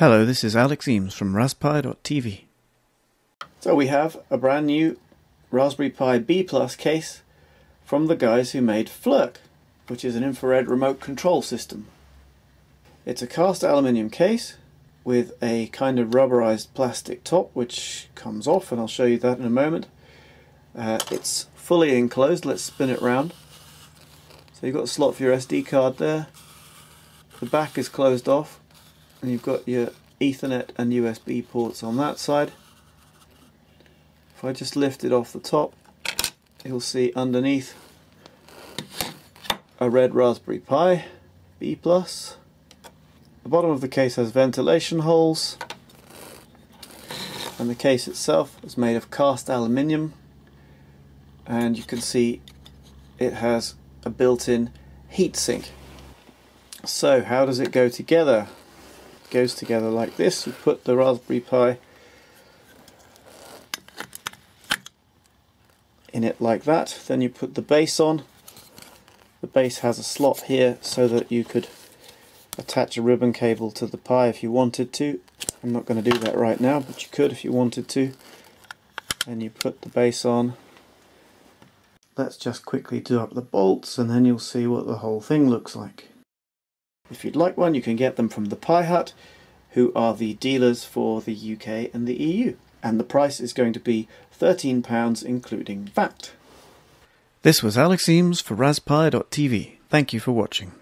Hello, this is Alex Eames from RasPi.TV. So we have a brand new Raspberry Pi B Plus case from the guys who made Flirc, which is an infrared remote control system. It's a cast aluminium case with a kind of rubberized plastic top which comes off and I'll show you that in a moment. Uh, it's fully enclosed, let's spin it round. So you've got a slot for your SD card there. The back is closed off and you've got your Ethernet and USB ports on that side. If I just lift it off the top, you'll see underneath a red Raspberry Pi B+. The bottom of the case has ventilation holes and the case itself is made of cast aluminium and you can see it has a built-in heatsink. So how does it go together? Goes together like this. You put the Raspberry Pi in it like that. Then you put the base on. The base has a slot here so that you could attach a ribbon cable to the Pi if you wanted to. I'm not going to do that right now, but you could if you wanted to. And you put the base on. Let's just quickly do up the bolts and then you'll see what the whole thing looks like. If you'd like one, you can get them from the Pi Hut, who are the dealers for the UK and the EU. And the price is going to be £13 including VAT. This was Alex Eames for RasPi.TV. Thank you for watching.